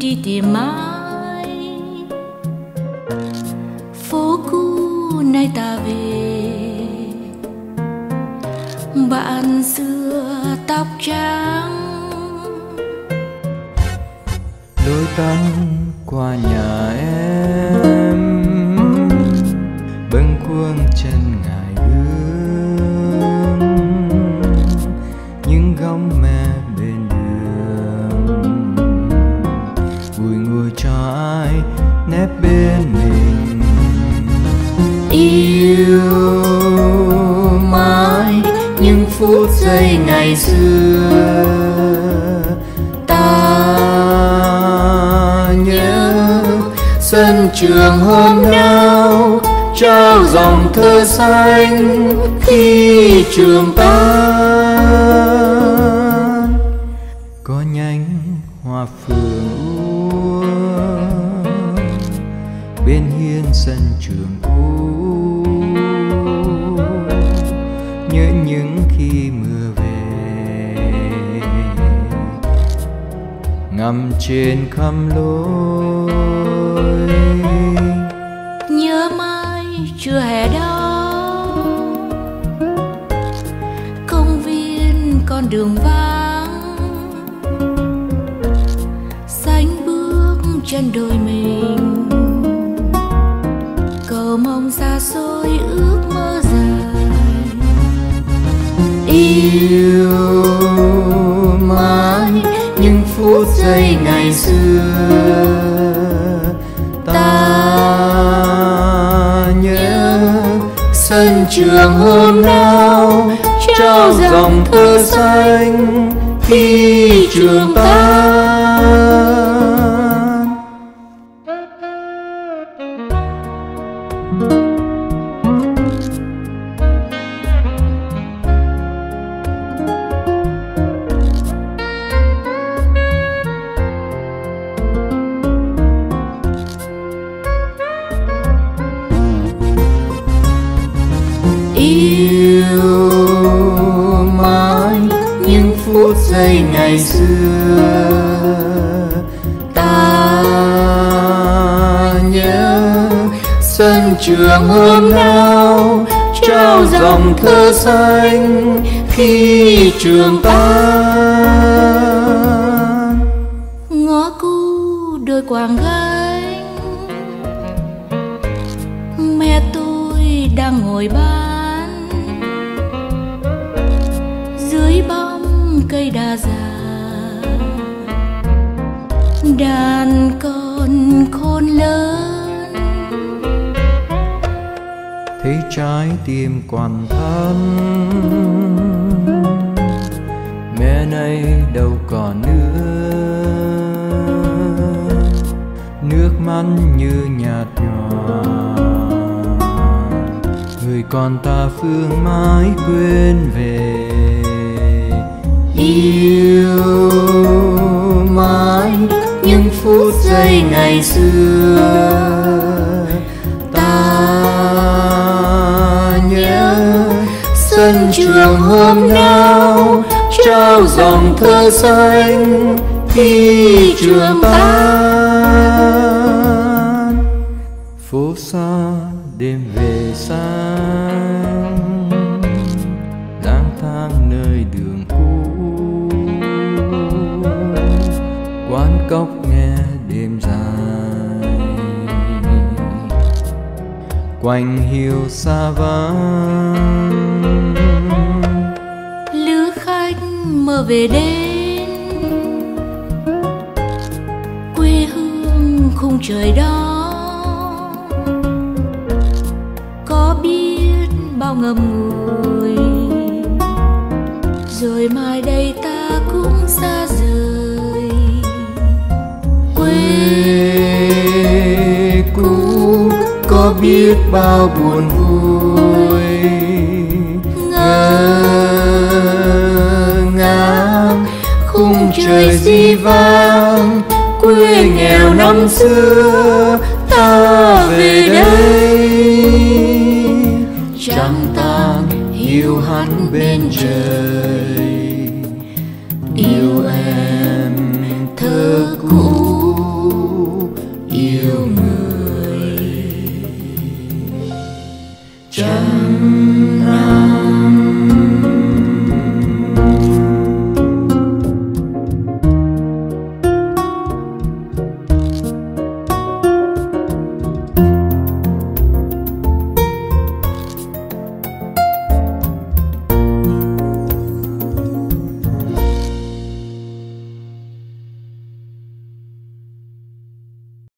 đi tìm mãi. Phố cũ nay ta về, bạn xưa tóc trắng. Đôi tăn qua nhà em. Yêu mãi, những phút giây ngày xưa ta nhớ. Sân trường hôm nào trao dòng thơ xanh khi trường tan có nhánh hoa phượng bên hiên sân trường cũ. Nhớ những khi mưa về. Ngắm trên khăm lối. Nhớ mai chưa hè đó công viên con đường vắng. Xanh bước chân đôi mình. Xôi ước mơ dài. Yêu mãi những phút giây ngày xưa, ta nhớ sân trường hôm nào trao dòng thơ xanh khi trường ta yêu mãi những phút giây ngày xưa. Ta nhớ sân trường hôm nào trao dòng thơ xanh khi trường tan ngõ cũ đôi quàng gánh. Mẹ tôi đang ngồi bán cây đa già. Đàn con khôn lớn. Thấy trái tim quằn thân mẹ nay đâu còn nữa. Nước mắt như nhạt nhòa. Người con ta phương mãi quên về yêu mãi những phút giây ngày xưa, ta nhớ sân trường hôm nào trao dòng thơ xanh khi trường tan phố xa đêm về sáng quanh hiu xa vắng. Lữ khách mơ về đến quê hương khung trời đó. Có biết bao ngầm ngùi biết bao buồn vui. Ngơ ngàng khung trời di vang quê nghèo năm xưa.